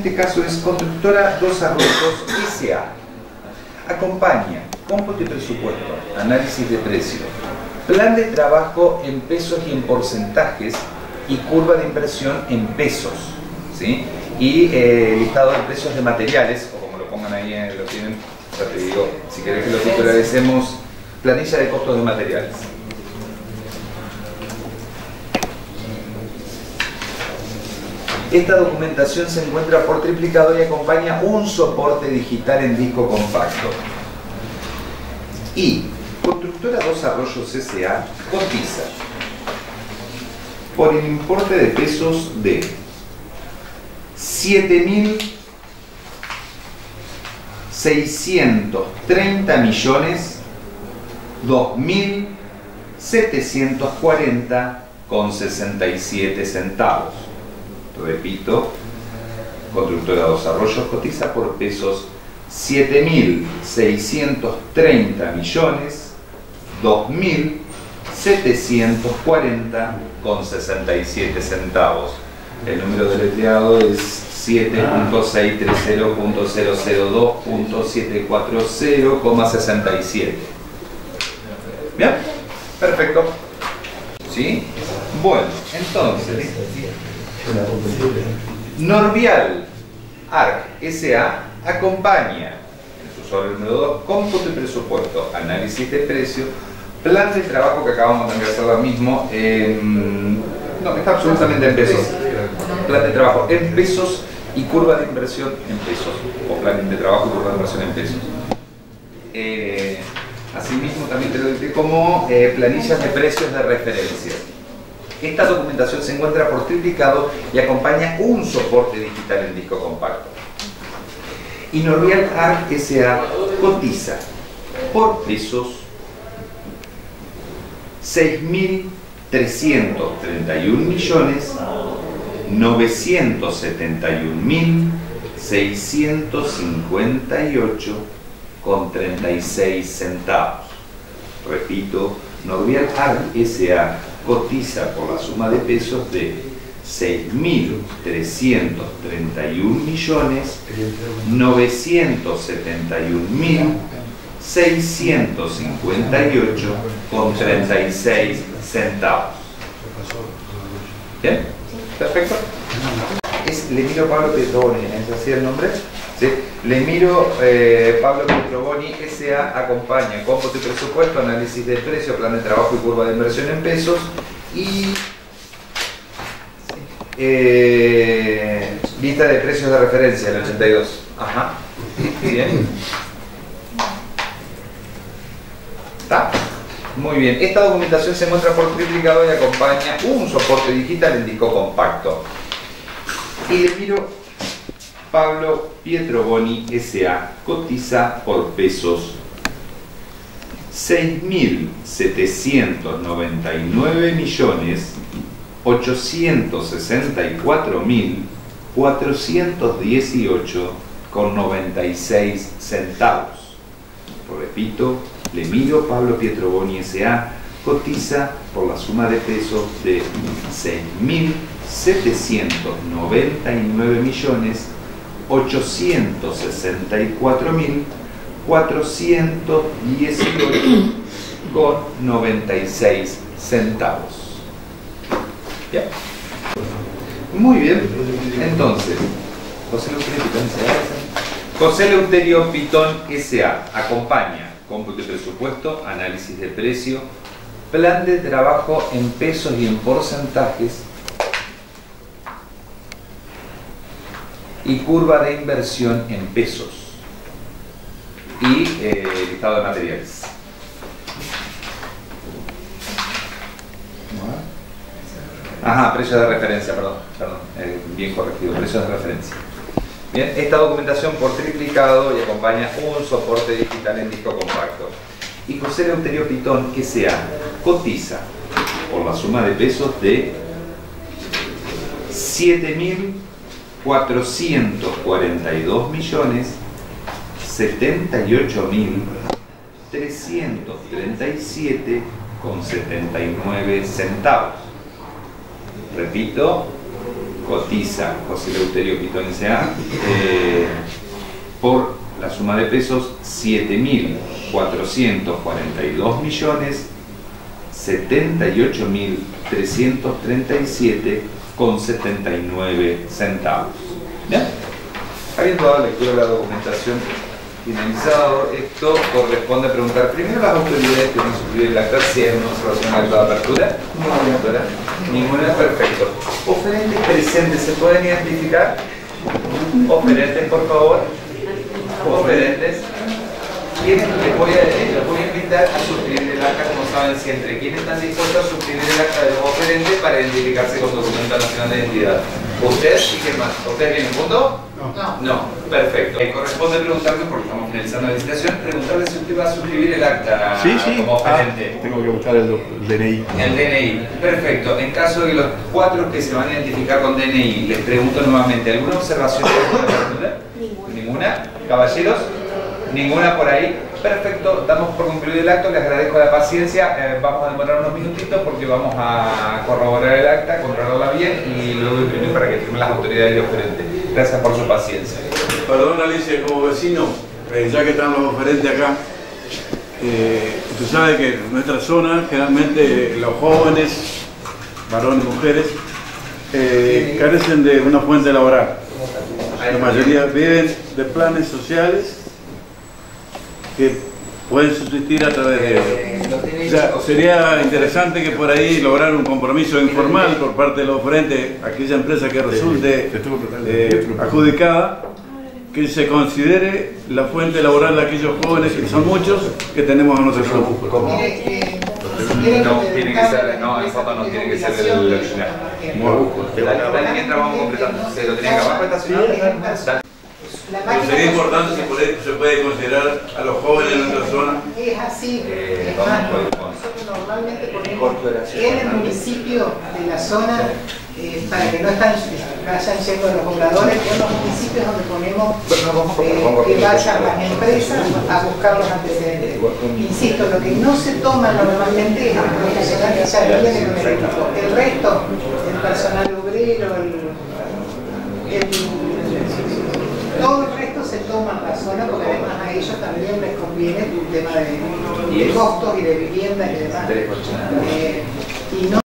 En este caso es Constructora Dos Arroyos S.A. Acompaña cómputo y presupuesto, análisis de precio, plan de trabajo en pesos y en porcentajes y curva de inversión en pesos. ¿sí? Y eh, listado de precios de materiales, o como lo pongan ahí, eh, lo tienen, ya te digo, si querés que lo titularecemos, planilla de costos de materiales. Esta documentación se encuentra por triplicado y acompaña un soporte digital en disco compacto. Y Constructora Dos Arroyos S.A. cotiza por el importe de pesos de 7.630 millones 2.740 con 67 centavos. Repito, Constructora Dos Arroyos cotiza por pesos 7.630 millones 2.740 con 67 centavos. El número del empleado es 7.630.002.740,67. ¿Bien? Perfecto. ¿Sí? Bueno, entonces, Norvial ARC SA acompaña en su sobre número 2 cómputo y presupuesto, análisis de precio, plan de trabajo que acabamos de hacer ahora mismo, en, no, está absolutamente en pesos, plan de trabajo en pesos y curva de inversión en pesos, o plan de trabajo y curva de inversión en pesos. Eh, asimismo también te lo dije como eh, planillas de precios de referencia. Esta documentación se encuentra por triplicado y acompaña un soporte digital en disco compacto. Y Norreal Arc S.A. cotiza por pesos 6.331 millones 971.658 con 36 centavos. Repito, Norvial S.A. cotiza por la suma de pesos de 6.331 millones 971.658 con 36 centavos. ¿Bien? ¿Perfecto? Es Pablo Pietroboni, ¿es así el nombre? ¿Sí? Lemiro eh, Pablo Pietroboni S.A. acompaña cómputo y presupuesto, análisis de precio, plan de trabajo y curva de inversión en pesos y eh, lista de precios de referencia, el 82. Ajá. Bien. ¿Está? Muy bien. Esta documentación se muestra por triplicado y acompaña un soporte digital en disco compacto. Y le miro Pablo Pietroboni S.A. cotiza por pesos 6.799 millones 864.418 con 96 centavos. Repito, le miro Pablo Pietroboni S.A. cotiza por la suma de pesos de 6.799 millones 864.418 con 96 centavos. ¿Ya? Muy bien. Entonces, José Leuterio Pitón S.A. José Leuterio Pitón S.A. acompaña cómputo de presupuesto, análisis de precio, plan de trabajo en pesos y en porcentajes y curva de inversión en pesos y eh, listado de materiales. Ajá, precios de referencia, perdón, perdón, eh, bien corregido, precios de referencia. Bien, esta documentación por triplicado y acompaña un soporte digital en disco compacto. Y José Leuterio Pitón S.A. cotiza por la suma de pesos de 7.442 millones 78.337 con 79 centavos. Repito, cotiza José Leuterio Pitón S.A. eh, por la suma de pesos 7.442 millones 78.337 con 79 centavos. ¿Bien? Habiendo dado lectura a la documentación finalizado, esto corresponde a preguntar primero a las autoridades que van a suscribir el acta si hay una observación al de apertura. Ninguna. Ninguna, perfecto. Oferentes presentes, ¿se pueden identificar? Oferentes, por favor. Oferentes. ¿Quiénes les voy a, eh, les voy a invitar a suscribir saben siempre? ¿Quiénes están dispuestos a suscribir el acta de oferente para identificarse con documento nacional de identidad? ¿Usted y qué más? ¿Usted viene punto? No. No, perfecto. Eh, corresponde preguntarle, porque estamos finalizando la licitación, preguntarle si usted va a suscribir el acta Sí, sí. como Ah, oferente. tengo que buscar el, DNI. El DNI, perfecto. En caso de que los cuatro que se van a identificar con DNI, les pregunto nuevamente, ¿alguna observación? Ninguna. ¿Ninguna? ¿Caballeros? ¿Ninguna por ahí? Perfecto, damos por concluido el acto, les agradezco la paciencia, eh, vamos a demorar unos minutitos porque vamos a corroborar el acta, controlarla bien y luego imprimir para que firmen las autoridades de oferente. Gracias por su paciencia. Perdón Alicia, como vecino, eh, ya que están los oferentes acá, eh, tú sabes que en nuestra zona generalmente los jóvenes, varones y mujeres, eh, carecen de una fuente laboral. La mayoría viven de planes sociales que pueden subsistir a través de... O sea, sería interesante que por ahí lograr un compromiso informal por parte de los oferentes, aquella empresa que resulte eh, adjudicada, que se considere la fuente laboral de aquellos jóvenes, que son muchos, que tenemos en nuestro grupo. Eh, No, que tiene que dedicable ser, la no, en empresa foto no tiene que ser el de original. tiempo. Dale, dale, mientras vamos completando. ¿Se lo tienen que? Dale. La Pero sería importante si por se puede considerar a los jóvenes de nuestra zona. es así, Eh, nosotros normalmente ponemos en el municipio de la zona, eh, para que no están, vayan yendo los pobladores, en los municipios donde ponemos eh, que vayan las empresas a buscar los antecedentes. Insisto, lo que no se toma normalmente es el profesional que ya viene con el equipo. El resto, el personal obrero, el, el resto se toma en la zona porque además a ellos también les conviene un tema de, de costos y de vivienda y demás. Eh, y no